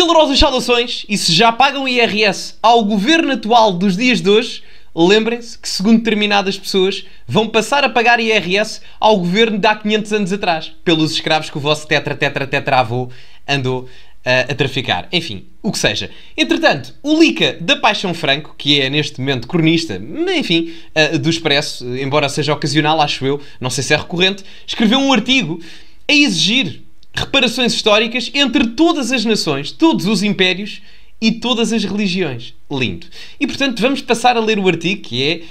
Calorosas saudações e se já pagam IRS ao governo atual dos dias de hoje, lembrem-se que, segundo determinadas pessoas, vão passar a pagar IRS ao governo de há 500 anos atrás, pelos escravos que o vosso tetra, tetra, tetra avô andou uh, a traficar. Enfim, o que seja. Entretanto, o Lica da Paixão Franco, que é neste momento cronista, enfim, uh, do Expresso, embora seja ocasional, acho eu, não sei se é recorrente, escreveu um artigo a exigir reparações históricas entre todas as nações, todos os impérios e todas as religiões. Lindo. E portanto, vamos passar a ler o artigo que é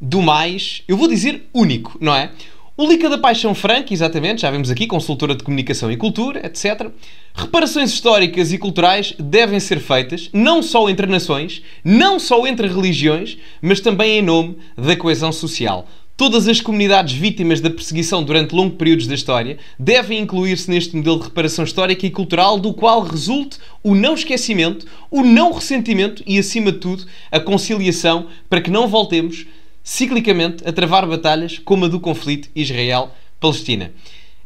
do mais, eu vou dizer único, não é? O Lica da Paixão Franca, exatamente, já vemos aqui, consultora de comunicação e cultura, etc. Reparações históricas e culturais devem ser feitas não só entre nações, não só entre religiões, mas também em nome da coesão social. Todas as comunidades vítimas da perseguição durante longos períodos da história devem incluir-se neste modelo de reparação histórica e cultural do qual resulte o não esquecimento, o não ressentimento e, acima de tudo, a conciliação para que não voltemos ciclicamente a travar batalhas como a do conflito Israel-Palestina.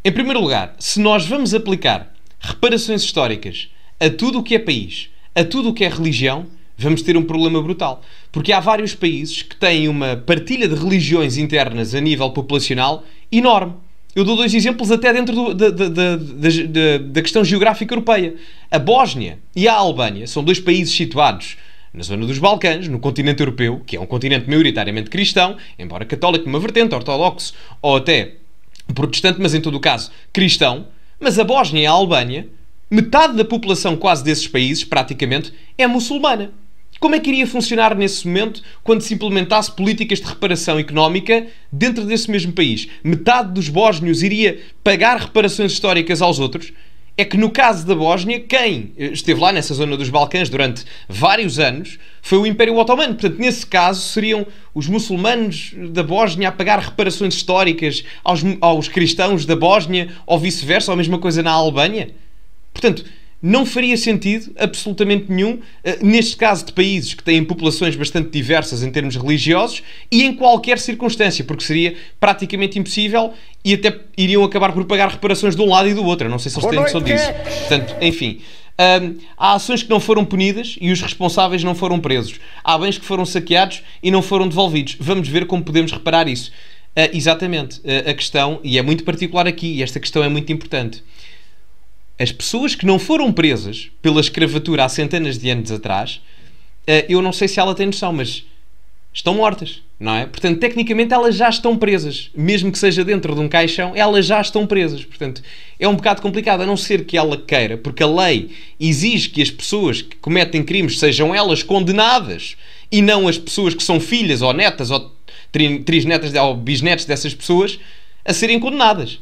Em primeiro lugar, se nós vamos aplicar reparações históricas a tudo o que é país, a tudo o que é religião, vamos ter um problema brutal. Porque há vários países que têm uma partilha de religiões internas a nível populacional enorme. Eu dou dois exemplos até dentro do, da, da, da, da, questão geográfica europeia. A Bósnia e a Albânia são dois países situados na zona dos Balcãs, no continente europeu, que é um continente maioritariamente cristão, embora católico numa vertente, ortodoxo ou até protestante, mas em todo o caso cristão. Mas a Bósnia e a Albânia, metade da população quase desses países, praticamente, é muçulmana. Como é que iria funcionar nesse momento quando se implementasse políticas de reparação económica dentro desse mesmo país? Metade dos bósnios iria pagar reparações históricas aos outros? É que no caso da Bósnia, quem esteve lá nessa zona dos Balcãs durante vários anos foi o Império Otomano. Portanto, nesse caso, seriam os muçulmanos da Bósnia a pagar reparações históricas aos, aos cristãos da Bósnia ou vice-versa, ou a mesma coisa na Albânia? Portanto, não faria sentido absolutamente nenhum, eh, neste caso de países que têm populações bastante diversas em termos religiosos e em qualquer circunstância, porque seria praticamente impossível e até iriam acabar por pagar reparações de um lado e do outro. Eu não sei se eles têm noção disso. Portanto, enfim. Um, há ações que não foram punidas e os responsáveis não foram presos. Há bens que foram saqueados e não foram devolvidos. Vamos ver como podemos reparar isso. Uh, exatamente. Uh, a questão, e é muito particular aqui, e esta questão é muito importante as pessoas que não foram presas pela escravatura há centenas de anos atrás, eh, eu não sei se ela tem noção, mas estão mortas, não é? Portanto, tecnicamente elas já estão presas, mesmo que seja dentro de um caixão, elas já estão presas. Portanto, é um bocado complicado, a não ser que ela queira, porque a lei exige que as pessoas que cometem crimes sejam elas condenadas e não as pessoas que são filhas ou netas ou trisnetas ou bisnetos dessas pessoas a serem condenadas.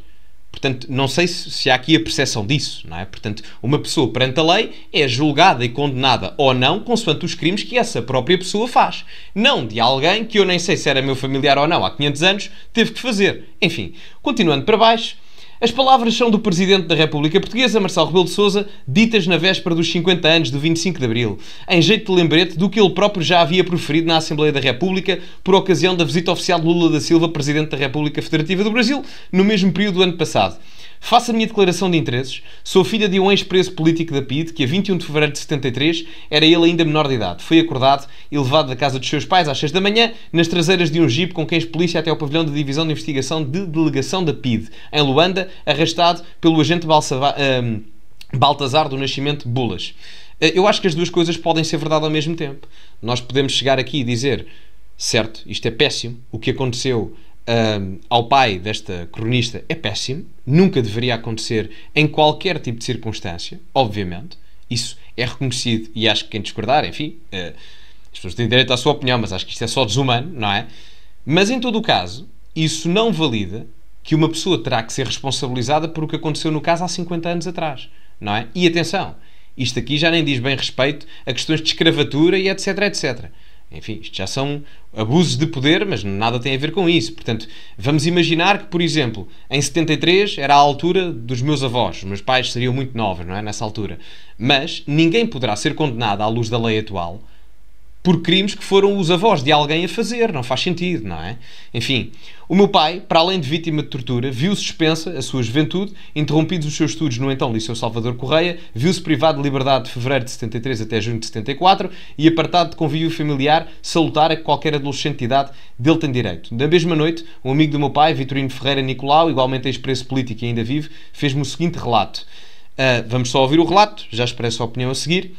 Portanto, não sei se, se há aqui a percepção disso, não é? Portanto, uma pessoa perante a lei é julgada e condenada ou não consoante os crimes que essa própria pessoa faz. Não de alguém que eu nem sei se era meu familiar ou não há 500 anos, teve que fazer. Enfim, continuando para baixo, as palavras são do Presidente da República Portuguesa, Marcelo Rebelo de Sousa, ditas na véspera dos 50 anos do 25 de Abril, em jeito de lembrete do que ele próprio já havia proferido na Assembleia da República por ocasião da visita oficial de Lula da Silva, Presidente da República Federativa do Brasil, no mesmo período do ano passado. Faço a minha declaração de interesses. Sou filha de um ex-preso político da PID, que a 21 de fevereiro de 73 era ele ainda menor de idade. Foi acordado e levado da casa dos seus pais às 6 da manhã, nas traseiras de um jeep com de polícia até ao pavilhão da Divisão de Investigação de Delegação da PID, em Luanda, arrastado pelo agente Balsava, um, Baltazar do Nascimento Bulas. Eh, eu acho que as duas coisas podem ser verdade ao mesmo tempo. Nós podemos chegar aqui e dizer, certo, isto é péssimo, o que aconteceu um, ao pai desta cronista é péssimo, nunca deveria acontecer em qualquer tipo de circunstância, obviamente. Isso é reconhecido e acho que quem discordar, enfim, uh, as pessoas têm direito à sua opinião, mas acho que isto é só desumano, não é? Mas em todo o caso, isso não valida que uma pessoa terá que ser responsabilizada por o que aconteceu no caso há 50 anos atrás, não é? E atenção, isto aqui já nem diz bem respeito a questões de escravatura e etc, etc. Enfim, isto já são abusos de poder, mas nada tem a ver com isso. Portanto, vamos imaginar que, por exemplo, em 73 era a altura dos meus avós. Os meus pais seriam muito novos, não é? Nessa altura. Mas ninguém poderá ser condenado à luz da lei atual por crimes que foram os avós de alguém a fazer. Não faz sentido, não é? Enfim, o meu pai, para além de vítima de tortura, viu suspensa a sua juventude, interrompidos os seus estudos no então Liceu Salvador Correia, viu-se privado de liberdade de fevereiro de 73 até junho de 74 e apartado de convívio familiar salutar a que qualquer adolescente de idade dele tem direito. Na mesma noite, um amigo do meu pai, Vitorino Ferreira Nicolau, igualmente ex-preso político e ainda vive, fez-me o seguinte relato. Uh, vamos só ouvir o relato, já expresso a opinião a seguir.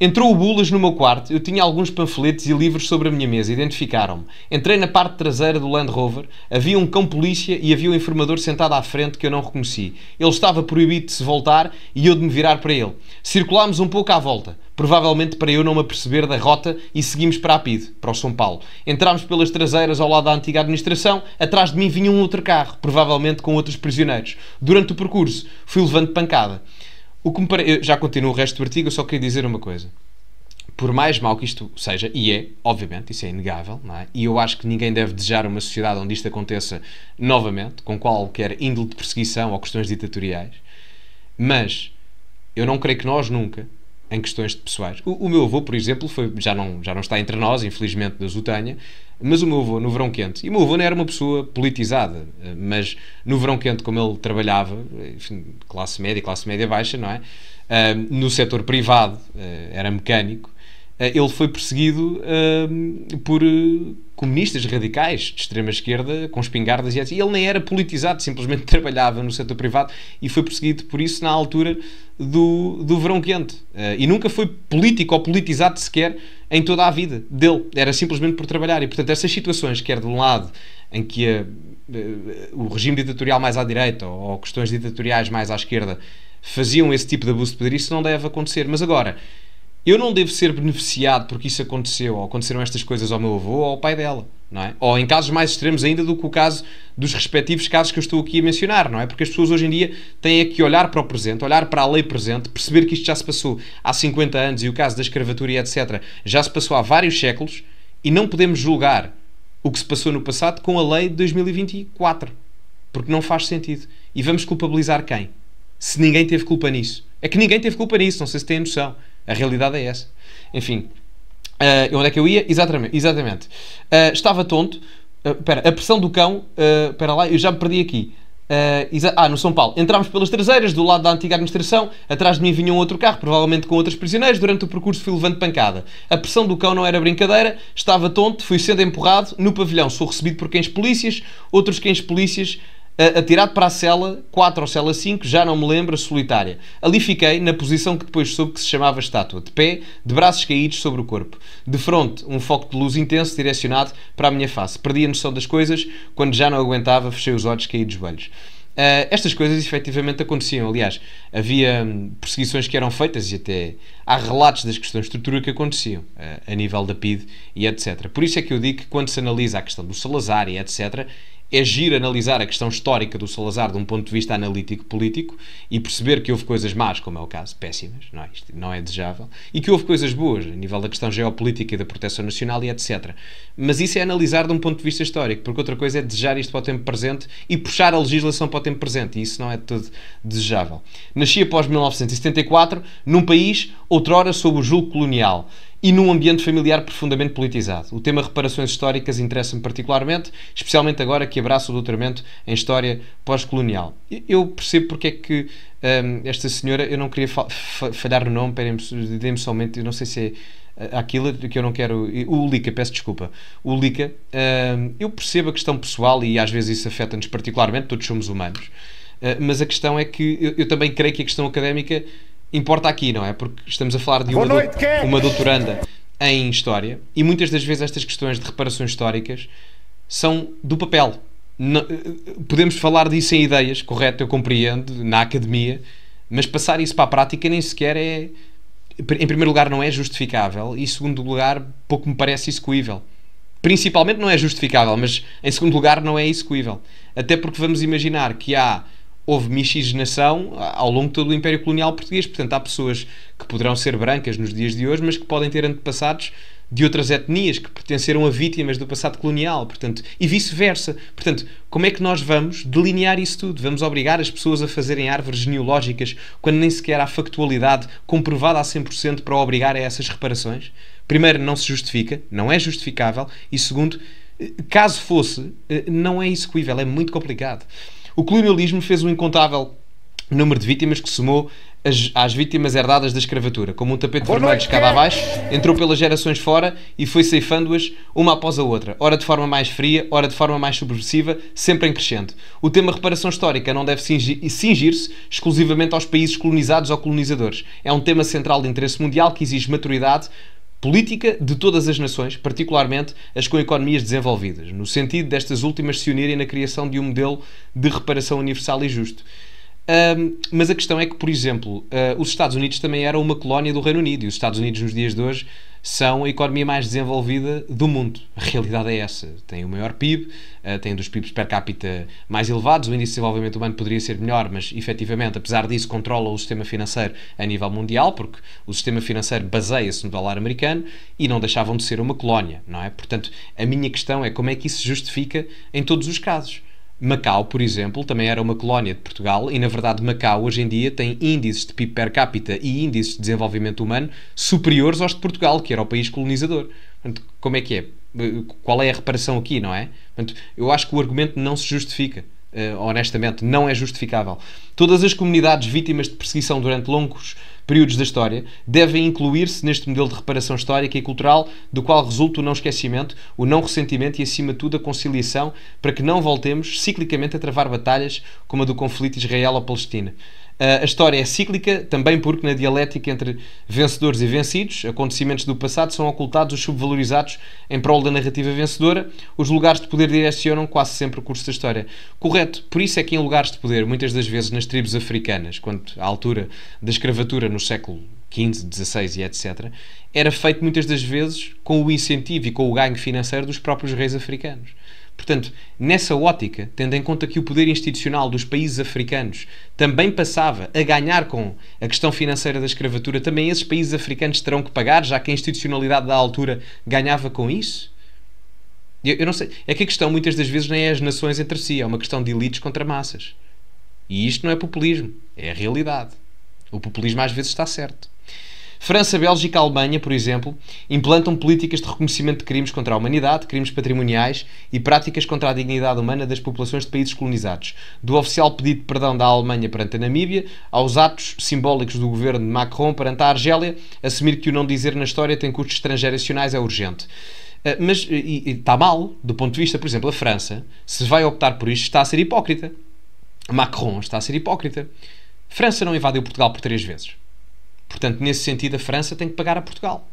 Entrou o Bulas no meu quarto, eu tinha alguns panfletos e livros sobre a minha mesa, identificaram-me. Entrei na parte traseira do Land Rover, havia um cão polícia e havia um informador sentado à frente que eu não reconheci. Ele estava proibido de se voltar e eu de me virar para ele. Circulámos um pouco à volta, provavelmente para eu não me aperceber da rota e seguimos para a PID, para o São Paulo. Entrámos pelas traseiras ao lado da antiga administração, atrás de mim vinha um outro carro, provavelmente com outros prisioneiros. Durante o percurso, fui levando pancada. O que pare... Já continuo o resto do artigo, eu só queria dizer uma coisa. Por mais mal que isto seja, e é, obviamente, isso é inegável, é? e eu acho que ninguém deve desejar uma sociedade onde isto aconteça novamente, com qualquer índole de perseguição ou questões ditatoriais, mas eu não creio que nós nunca, em questões pessoais. O, o, meu avô, por exemplo, foi, já, não, já não está entre nós, infelizmente, da Zutanha, mas o meu avô, no verão quente, e o meu avô não era uma pessoa politizada, mas no verão quente, como ele trabalhava, enfim, classe média, classe média baixa, não é? Uh, no setor privado, uh, era mecânico, ele foi perseguido por comunistas radicais de extrema esquerda, com espingardas e assim. Ele nem era politizado, simplesmente trabalhava no setor privado e foi perseguido por isso na altura do, do verão quente. Uh, e nunca foi político ou politizado sequer em toda a vida dele. Era simplesmente por trabalhar. E portanto, essas situações, quer de um lado em que a, uh, o regime ditatorial mais à direita ou, ou questões ditatoriais mais à esquerda faziam esse tipo de abuso de poder, isso não deve acontecer. Mas agora eu não devo ser beneficiado porque isso aconteceu, ou aconteceram estas coisas ao meu avô ou ao pai dela, não é? Ou em casos mais extremos ainda do que o caso dos respectivos casos que eu estou aqui a mencionar, não é? Porque as pessoas hoje em dia têm que olhar para o presente, olhar para a lei presente, perceber que isto já se passou há 50 anos e o caso da escravatura e etc. já se passou há vários séculos e não podemos julgar o que se passou no passado com a lei de 2024. Porque não faz sentido. E vamos culpabilizar quem? Se ninguém teve culpa nisso. É que ninguém teve culpa nisso, não sei se têm noção. A realidade é essa. Enfim, uh, onde é que eu ia? Exatamente. exatamente. Uh, estava tonto. Espera, uh, a pressão do cão. Espera lá, eu já me perdi aqui. Uh, ah, no São Paulo. Entramos pelas traseiras, do lado da antiga administração. Atrás de mim vinha um outro carro, provavelmente com outros prisioneiros. Durante o percurso fui levando pancada. A pressão do cão não era brincadeira. Estava tonto, fui sendo empurrado. No pavilhão sou recebido por cães polícias. Outros cães polícias atirado para a cela 4 ou cela 5, já não me lembro, solitária. Ali fiquei, na posição que depois soube que se chamava estátua, de pé, de braços caídos sobre o corpo. De fronte, um foco de luz intenso direcionado para a minha face. Perdi a noção das coisas, quando já não aguentava, fechei os olhos, caí de joelhos. Uh, estas coisas efetivamente aconteciam. Aliás, havia hum, perseguições que eram feitas e até há relatos das questões de estrutura que aconteciam uh, a nível da PID e etc. Por isso é que eu digo que quando se analisa a questão do Salazar e etc., é giro analisar a questão histórica do Salazar de um ponto de vista analítico-político e perceber que houve coisas más, como é o caso, péssimas, não é? Isto não é desejável, e que houve coisas boas, a nível da questão geopolítica e da proteção nacional e etc. Mas isso é analisar de um ponto de vista histórico, porque outra coisa é desejar isto para o tempo presente e puxar a legislação para o tempo presente, e isso não é todo desejável. Nasci após 1974, num país, outrora, sob o julgo colonial e num ambiente familiar profundamente politizado. O tema reparações históricas interessa-me particularmente, especialmente agora que abraço o doutoramento em História pós-colonial. Eu percebo porque é que um, esta senhora, eu não queria falhar no nome, dê-me somente, eu não sei se é eh, aquilo que eu não quero. O Lica, peço desculpa. O Lica, um, eu percebo a questão pessoal e às vezes isso afeta-nos particularmente, todos somos humanos, uh, mas a questão é que eu, eu também creio que a questão académica importa aqui, não é? Porque estamos a falar de uma, noite, do, uma doutoranda em História e muitas das vezes estas questões de reparações históricas são do papel. Não, podemos falar disso em ideias, correto, eu compreendo, na academia, mas passar isso para a prática nem sequer é. Em primeiro lugar, não é justificável, e em segundo lugar, pouco me parece execuível. Principalmente não é justificável, mas em segundo lugar, não é execuível. Até porque vamos imaginar que há houve miscigenação ao longo de todo o Império Colonial Português. Portanto, há pessoas que poderão ser brancas nos dias de hoje, mas que podem ter antepassados de outras etnias que pertenceram a vítimas do passado colonial, portanto, e vice-versa. Portanto, como é que nós vamos delinear isso tudo? Vamos obrigar as pessoas a fazerem árvores genealógicas quando nem sequer há factualidade comprovada a 100% para obrigar a essas reparações? Primeiro, não se justifica, não é justificável, e segundo, caso fosse, não é execuível, é muito complicado. O colonialismo fez um incontável número de vítimas que somou as, às vítimas herdadas da escravatura, como um tapete Boa vermelho de escada abaixo, entrou pelas gerações fora e foi ceifando-as uma após a outra, ora de forma mais fria, ora de forma mais subversiva, sempre em crescente. O tema reparação histórica não deve cingir-se exclusivamente aos países colonizados ou colonizadores. É um tema central de interesse mundial que exige maturidade, política de todas as nações, particularmente as com economias desenvolvidas, no sentido destas últimas se unirem na criação de um modelo de reparação universal e justo. Um, mas a questão é que, por exemplo, uh, os Estados Unidos também eram uma colónia do Reino Unido e os Estados Unidos, nos dias de hoje, são a economia mais desenvolvida do mundo. A realidade é essa. Tem o maior PIB, uh, tem um dos PIBs per capita mais elevados, o índice de desenvolvimento humano poderia ser melhor, mas efetivamente, apesar disso, controla o sistema financeiro a nível mundial, porque o sistema financeiro baseia-se no dólar americano e não deixavam de ser uma colónia, não é? Portanto, a minha questão é como é que isso se justifica em todos os casos. Macau, por exemplo, também era uma colónia de Portugal e, na verdade, Macau hoje em dia tem índices de PIB per capita e índices de desenvolvimento humano superiores aos de Portugal, que era o país colonizador. Portanto, como é que é? Qual é a reparação aqui, não é? Portanto, eu acho que o argumento não se justifica. Uh, honestamente, não é justificável. Todas as comunidades vítimas de perseguição durante longos períodos da história devem incluir-se neste modelo de reparação histórica e cultural, do qual resulta o não esquecimento, o não ressentimento e, acima de tudo, a conciliação, para que não voltemos ciclicamente a travar batalhas como a do conflito Israel-Palestina. Uh, a história é cíclica, também porque na dialética entre vencedores e vencidos, acontecimentos do passado são ocultados os subvalorizados em prol da narrativa vencedora, os lugares de poder direcionam quase sempre o curso da história. Correto, por isso é que em lugares de poder, muitas das vezes nas tribos africanas, quanto à altura da escravatura no século XV, XVI e etc., era feito muitas das vezes com o incentivo e com o ganho financeiro dos próprios reis africanos. Portanto, nessa ótica, tendo em conta que o poder institucional dos países africanos também passava a ganhar com a questão financeira da escravatura, também esses países africanos terão que pagar, já que a institucionalidade da altura ganhava com isso? Eu, eu não sei. É que a questão muitas das vezes nem é as nações entre si, é uma questão de elites contra massas. E isto não é populismo, é a realidade. O populismo às vezes está certo. França, Bélgica e Alemanha, por exemplo, implantam políticas de reconhecimento de crimes contra a humanidade, crimes patrimoniais e práticas contra a dignidade humana das populações de países colonizados. Do oficial pedido de perdão da Alemanha perante a Namíbia, aos atos simbólicos do governo de Macron perante a Argélia, assumir que o não dizer na história tem custos estrangeiros nacionais é urgente. Uh, mas está mal, do ponto de vista, por exemplo, a França, se vai optar por isto, está a ser hipócrita. Macron está a ser hipócrita. França não invadiu Portugal por três vezes. Portanto, nesse sentido, a França tem que pagar a Portugal.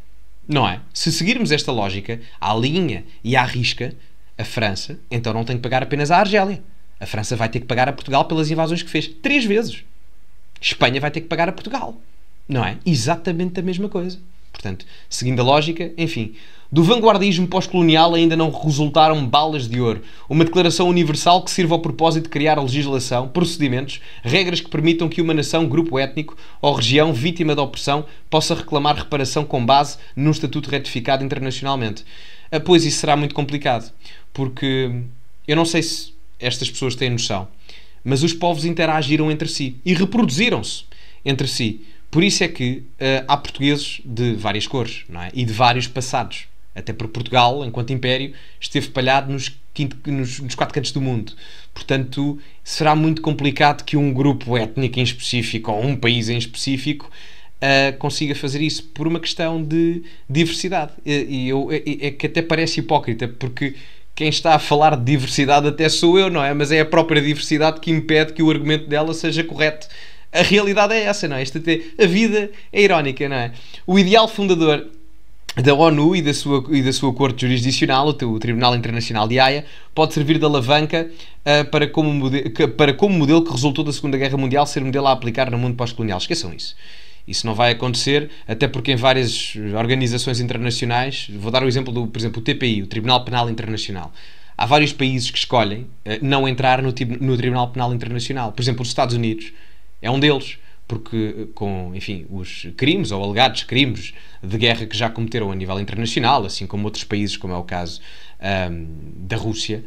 Não é? Se seguirmos esta lógica, à linha e à risca, a França, então não tem que pagar apenas à Argélia. A França vai ter que pagar a Portugal pelas invasões que fez. Três vezes. Espanha vai ter que pagar a Portugal. Não é? Exatamente a mesma coisa. Portanto, seguindo a lógica, enfim, do vanguardismo pós-colonial ainda não resultaram balas de ouro. Uma declaração universal que sirva ao propósito de criar a legislação, procedimentos, regras que permitam que uma nação, grupo étnico ou região vítima da opressão possa reclamar reparação com base num estatuto retificado internacionalmente. Ah, pois isso será muito complicado, porque eu não sei se estas pessoas têm noção, mas os povos interagiram entre si e reproduziram-se entre si. Por isso é que uh, há portugueses de várias cores não é? e de vários passados. Até porque Portugal, enquanto império, esteve espalhado nos, nos, nos, quatro cantos do mundo. Portanto, será muito complicado que um grupo étnico em específico ou um país em específico uh, consiga fazer isso por uma questão de diversidade. E, eu, é, é que até parece hipócrita, porque quem está a falar de diversidade até sou eu, não é? Mas é a própria diversidade que impede que o argumento dela seja correto. A realidade é essa, não é? Até, a vida é irónica, não é? O ideal fundador da ONU e da sua, e da sua corte jurisdicional, o, Tribunal Internacional de Haia, pode servir de alavanca uh, para, como modelo, para como modelo que resultou da Segunda Guerra Mundial ser modelo a aplicar no mundo pós-colonial. Esqueçam isso. Isso não vai acontecer, até porque em várias organizações internacionais, vou dar o exemplo do, por exemplo, o TPI, o Tribunal Penal Internacional. há vários países que escolhem uh, não entrar no, no Tribunal Penal Internacional. Por exemplo, os Estados Unidos é um deles. Porque com, enfim, os crimes ou alegados crimes de guerra que já cometeram a nível internacional, assim como outros países, como é o caso um, da Rússia,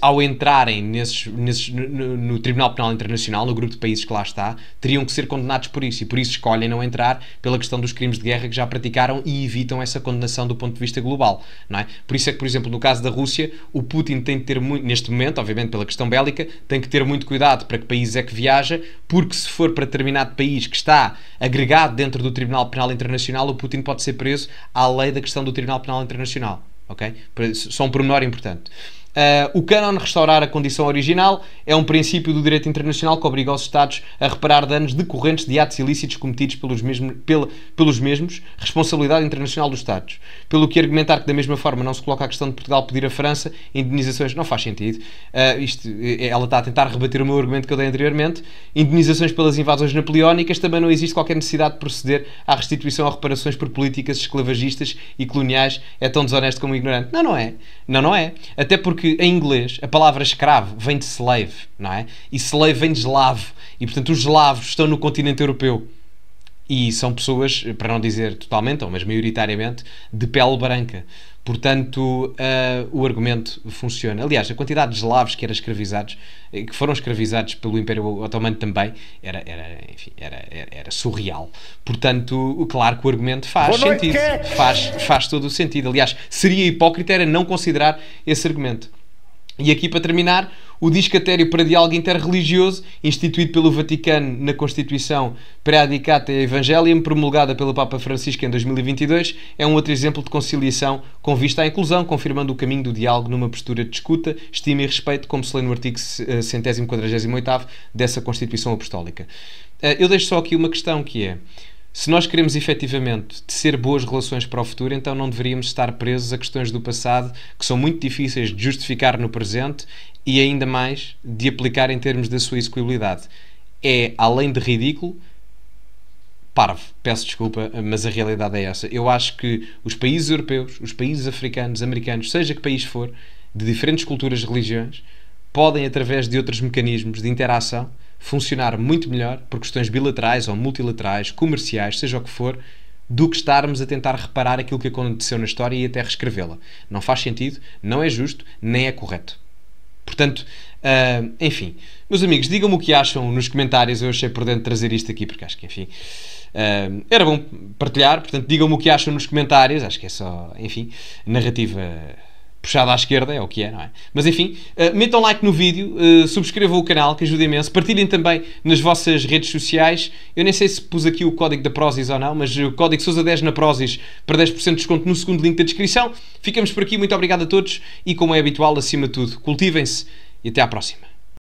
ao entrarem nesses, nesses, no, no, Tribunal Penal Internacional, no grupo de países que lá está, teriam que ser condenados por isso e por isso escolhem não entrar pela questão dos crimes de guerra que já praticaram e evitam essa condenação do ponto de vista global, não é? Por isso é que, por exemplo, no caso da Rússia, o Putin tem de ter muito, neste momento, obviamente pela questão bélica, tem que ter muito cuidado para que país é que viaja, porque se for para determinado país que está agregado dentro do Tribunal Penal Internacional, o Putin pode ser preso à lei da questão do Tribunal Penal Internacional, ok? Só um pormenor importante. Uh, o cânon restaurar a condição original é um princípio do direito internacional que obriga os Estados a reparar danos decorrentes de atos ilícitos cometidos pelos, mesmo, pel, pelos mesmos, responsabilidade internacional dos Estados. Pelo que argumentar que da mesma forma não se coloca a questão de Portugal pedir à França indenizações não faz sentido. Uh, isto, ela está a tentar rebater o meu argumento que eu dei anteriormente. Indenizações pelas invasões napoleónicas também não existe qualquer necessidade de proceder à restituição ou reparações por políticas esclavagistas e coloniais. É tão desonesto como ignorante. Não, não é. Não, não é. Até porque porque em inglês a palavra escravo vem de slave, não é? E slave vem de eslavo. E portanto os eslavos estão no continente europeu. E são pessoas, para não dizer totalmente, ou mas maioritariamente, de pele branca. Portanto, uh, o argumento funciona. Aliás, a quantidade de eslavos que eram escravizados, eh, que foram escravizados pelo Império Otomano também, era, era, enfim, era, era, era surreal. Portanto, claro que o argumento faz sentido. Faz, faz todo o sentido. Aliás, seria hipócrita era não considerar esse argumento. E aqui, para terminar, o discatério para diálogo interreligioso, instituído pelo Vaticano na Constituição Predicata Evangelium, promulgada pelo Papa Francisco em 2022, é um outro exemplo de conciliação com vista à inclusão, confirmando o caminho do diálogo numa postura de escuta, estima e respeito, como se lê no artigo 148 eh, dessa Constituição Apostólica. Eh, eu deixo só aqui uma questão que é se nós queremos efetivamente ser boas relações para o futuro, então não deveríamos estar presos a questões do passado que são muito difíceis de justificar no presente e ainda mais de aplicar em termos da sua execuibilidade. É, além de ridículo, parvo. Peço desculpa, mas a realidade é essa. Eu acho que os países europeus, os países africanos, americanos, seja que país for, de diferentes culturas e religiões, podem, através de outros mecanismos de interação, funcionar muito melhor por questões bilaterais ou multilaterais, comerciais, seja o que for, do que estarmos a tentar reparar aquilo que aconteceu na história e até reescrevê-la. Não faz sentido, não é justo, nem é correto. Portanto, uh, enfim, meus amigos, digam-me o que acham nos comentários. Eu achei por dentro trazer isto aqui, porque acho que, enfim, uh, era bom partilhar. Portanto, digam-me o que acham nos comentários. Acho que é só, enfim, narrativa puxado à esquerda, é o que é, não é? Mas enfim, uh, metam like no vídeo, uh, subscrevam o canal, que ajuda imenso. Partilhem também nas vossas redes sociais. Eu nem sei se pus aqui o código da Prozis ou não, mas o código Sousa10 na Prozis para 10% de desconto no segundo link da descrição. Ficamos por aqui, muito obrigado a todos e, como é habitual, acima de tudo, cultivem-se e até à próxima.